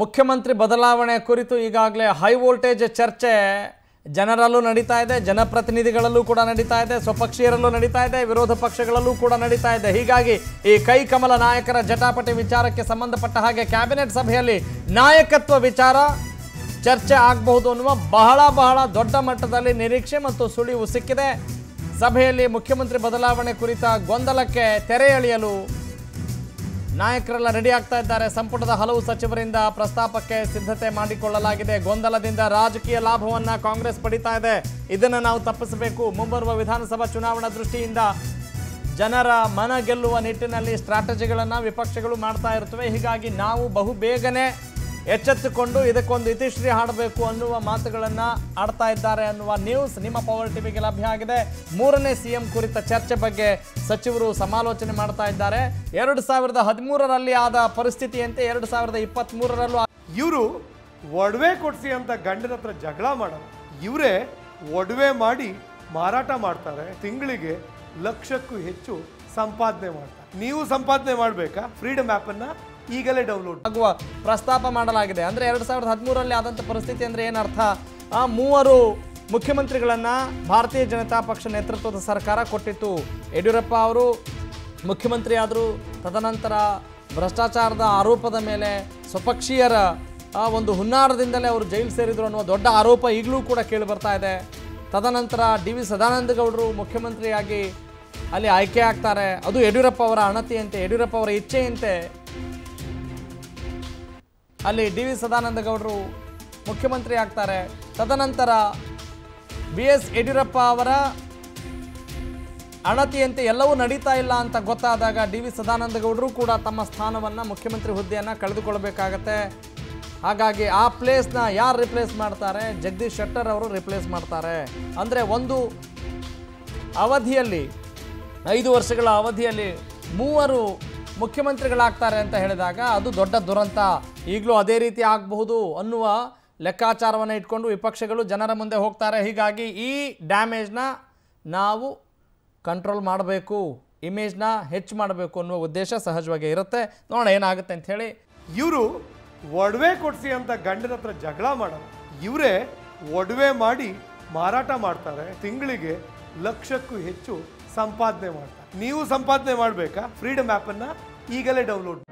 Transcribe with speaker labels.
Speaker 1: ಮುಖ್ಯಮಂತ್ರಿ ಬದಲಾವಣೆ ಕುರಿತು ಈಗಾಗಲೇ ಹೈ ವೋಲ್ಟೇಜ್ ಚರ್ಚೆ ಜನರಲ್ಲೂ ನಡೀತಾ ಇದೆ, ಜನಪ್ರತಿನಿಧಿಗಳಲ್ಲೂ ಕೂಡ ನಡೀತಾ ಇದೆ, ಸ್ವಪಕ್ಷೀಯರಲ್ಲೂ ನಡೀತಾ ಇದೆ, ವಿರೋಧ ಪಕ್ಷಗಳಲ್ಲೂ ಕೂಡ ನಡೀತಾ ಇದೆ. ಹೀಗಾಗಿ ಈ ಕೈ ಕಮಲ ನಾಯಕರ ಜಟಾಪಟಿ ವಿಚಾರಕ್ಕೆ ಸಂಬಂಧಪಟ್ಟ ಹಾಗೆ ಕ್ಯಾಬಿನೆಟ್ ಸಭೆಯಲ್ಲಿ ನಾಯಕತ್ವ ವಿಚಾರ ಚರ್ಚೆ ಆಗಬಹುದು ಅನ್ನುವ ಬಹಳ ಬಹಳ ದೊಡ್ಡ ಮಟ್ಟದಲ್ಲಿ ನಿರೀಕ್ಷೆ ಮತ್ತು ಸುಳಿವು ಸಿಕ್ಕಿದೆ. ಸಭೆಯಲ್ಲಿ ಮುಖ್ಯಮಂತ್ರಿ ಬದಲಾವಣೆ ಕುರಿತ ಗೊಂದಲಕ್ಕೆ ತೆರೆ ಎಳೆಯಲು ನಾಯಕರೆಲ್ಲ ರೆಡಿ ಆಗ್ತಾ ಇದ್ದಾರೆ. ಸಂಪುಟದ ಹಲವು ಸಚಿವರಿಂದ ಪ್ರಸ್ತಾಪಕ್ಕೆ ಸಿದ್ಧತೆ ಮಾಡಿಕೊಳ್ಳಲಾಗಿದೆ. ಗೊಂದಲದಿಂದ ರಾಜಕೀಯ ಲಾಭವನ್ನ ಕಾಂಗ್ರೆಸ್ ಪಡಿತಾ ಇದೆ. ಇದನ್ನು ನಾವು ತಪ್ಪಿಸಬೇಕು. ಮುಂಬರುವ ವಿಧಾನಸಭಾ ಚುನಾವಣಾ ದೃಷ್ಟಿಯಿಂದ ಜನರ ಮನ ಗೆಲ್ಲುವ ನಿಟ್ಟಿನಲ್ಲಿ ಸ್ಟ್ರಾಟಜಿಗಳನ್ನು ವಿಪಕ್ಷಗಳು ಮಾಡ್ತಾ ಇರ್ತವೆ. ಹೀಗಾಗಿ ನಾವು ಬಹು ಬೇಗನೆ ಎಚ್ಚೆತ್ತುಕೊಂಡು ಇದಕ್ಕೊಂದು ಇತಿಶ್ರೀ ಹಾಡಬೇಕು ಅನ್ನುವ ಮಾತುಗಳನ್ನು ಆಡ್ತಾ ಇದ್ದಾರೆ ಅನ್ನುವ ನ್ಯೂಸ್ ನಿಮ್ಮ ಪವರ್ ಟಿವಿಗೆ ಲಭ್ಯ ಆಗಿದೆ. ಮೂರನೇ ಸಿಎಂ ಕುರಿತ ಚರ್ಚೆ ಬಗ್ಗೆ ಸಚಿವರು ಸಮಾಲೋಚನೆ ಮಾಡ್ತಾ ಇದ್ದಾರೆ. ಎರಡು ಸಾವಿರದ ಹದಿಮೂರರಲ್ಲಿ ಆದ ಪರಿಸ್ಥಿತಿಯಂತೆ ಎರಡು ಸಾವಿರದ ಇಪ್ಪತ್ತ್ಮೂರರಲ್ಲೂ
Speaker 2: ಇವರು ಒಡವೆ ಕೊಡಿಸಿ ಅಂತ ಗಂಡನ ಹತ್ರ ಜಗಳ ಮಾಡಲ್ಲ. ಇವರೇ ಒಡವೆ ಮಾಡಿ ಮಾರಾಟ ಮಾಡ್ತಾರೆ. ತಿಂಗಳಿಗೆ ಲಕ್ಷಕ್ಕೂ ಹೆಚ್ಚು ಸಂಪಾದನೆ ಮಾಡ್ತಾರೆ. ನೀವು ಸಂಪಾದನೆ ಮಾಡಬೇಕಾ? ಫ್ರೀಡಮ್ ಆ್ಯಪನ್ನು ಈಗಲೇ ಡೌನ್ಲೋಡ್
Speaker 1: ಆಗುವ ಪ್ರಸ್ತಾಪ ಮಾಡಲಾಗಿದೆ. ಅಂದರೆ ಎರಡು ಸಾವಿರದ ಹದಿಮೂರಲ್ಲಿ ಆದಂಥ ಪರಿಸ್ಥಿತಿ ಅಂದರೆ ಏನರ್ಥ ಆ ಮೂವರು ಮುಖ್ಯಮಂತ್ರಿಗಳನ್ನು ಭಾರತೀಯ ಜನತಾ ಪಕ್ಷ ನೇತೃತ್ವದ ಸರ್ಕಾರ ಕೊಟ್ಟಿತ್ತು. ಯಡಿಯೂರಪ್ಪ ಅವರು ಮುಖ್ಯಮಂತ್ರಿ ಆದರು ತದನಂತರ ಭ್ರಷ್ಟಾಚಾರದ ಆರೋಪದ ಮೇಲೆ ಸ್ವಪಕ್ಷೀಯರ ಒಂದು ಹುನ್ನಾರದಿಂದಲೇ ಅವರು ಜೈಲು ಸೇರಿದರು ಅನ್ನುವ ದೊಡ್ಡ ಆರೋಪ ಈಗಲೂ ಕೂಡ ಕೇಳಿ ಬರ್ತಾ ಇದೆ. ತದನಂತರ ಡಿ ವಿ ಸದಾನಂದ ಗೌಡರು ಮುಖ್ಯಮಂತ್ರಿಯಾಗಿ ಅಲ್ಲಿ ಆಯ್ಕೆ ಆಗ್ತಾರೆ. ಅದು ಯಡಿಯೂರಪ್ಪ ಅವರ ಅಣತಿಯಂತೆ ಯಡಿಯೂರಪ್ಪ ಅವರ ಇಚ್ಛೆಯಂತೆ ಅಲ್ಲಿ ಡಿ ವಿ ಸದಾನಂದ ಗೌಡರು ಮುಖ್ಯಮಂತ್ರಿ ಆಗ್ತಾರೆ. ತದನಂತರ ಬಿ ಎಸ್ ಯಡಿಯೂರಪ್ಪ ಅವರ ಅಣತಿಯಂತೆ ಎಲ್ಲವೂ ನಡೀತಾ ಇಲ್ಲ ಅಂತ ಗೊತ್ತಾದಾಗ ಡಿ ವಿ ಸದಾನಂದ ಗೌಡರು ಕೂಡ ತಮ್ಮ ಸ್ಥಾನವನ್ನು ಮುಖ್ಯಮಂತ್ರಿ ಹುದ್ದೆಯನ್ನು ಕಳೆದುಕೊಳ್ಬೇಕಾಗತ್ತೆ. ಹಾಗಾಗಿ ಆ ಪ್ಲೇಸ್ನ ಯಾರು ರಿಪ್ಲೇಸ್ ಮಾಡ್ತಾರೆ? ಜಗದೀಶ್ ಶೆಟ್ಟರ್ ಅವರು ರಿಪ್ಲೇಸ್ ಮಾಡ್ತಾರೆ. ಅಂದರೆ ಒಂದು ಅವಧಿಯಲ್ಲಿ, ಐದು ವರ್ಷಗಳ ಅವಧಿಯಲ್ಲಿ ಮೂವರು ಮುಖ್ಯಮಂತ್ರಿಗಳಾಗ್ತಾರೆ ಅಂತ ಹೇಳಿದಾಗ ಅದು ದೊಡ್ಡ ದುರಂತ. ಈಗಲೂ ಅದೇ ರೀತಿ ಆಗಬಹುದು ಅನ್ನುವ ಲೆಕ್ಕಾಚಾರವನ್ನು ಇಟ್ಕೊಂಡು ವಿಪಕ್ಷಗಳು ಜನರ ಮುಂದೆ ಹೋಗ್ತಾರೆ. ಹೀಗಾಗಿ ಈ ಡ್ಯಾಮೇಜ್ನ ನಾವು ಕಂಟ್ರೋಲ್ ಮಾಡಬೇಕು, ಇಮೇಜ್ನ ಹೆಚ್ಚು ಮಾಡಬೇಕು ಅನ್ನುವ ಉದ್ದೇಶ ಸಹಜವಾಗಿ ಇರುತ್ತೆ. ನೋಡೋಣ ಏನಾಗುತ್ತೆ ಅಂತ ಹೇಳಿ.
Speaker 2: ಇವರು ಒಡವೆ ಕೊಡಿಸಿ ಅಂತ ಗಂಡನ ಹತ್ರ ಜಗಳ ಮಾಡಲ್ಲ. ಇವರೇ ಒಡವೆ ಮಾಡಿ ಮಾರಾಟ ಮಾಡ್ತಾರೆ. ತಿಂಗಳಿಗೆ ಲಕ್ಷಕ್ಕೂ ಹೆಚ್ಚು ಸಂಪಾದನೆ ಮಾಡ್ತಾರೆ. ನೀವು ಸಂಪಾದನೆ ಮಾಡಬೇಕಾ? ಫ್ರೀಡಮ್ ಆ್ಯಪನ್ನು ಈಗಲೇ ಡೌನ್ಲೋಡ್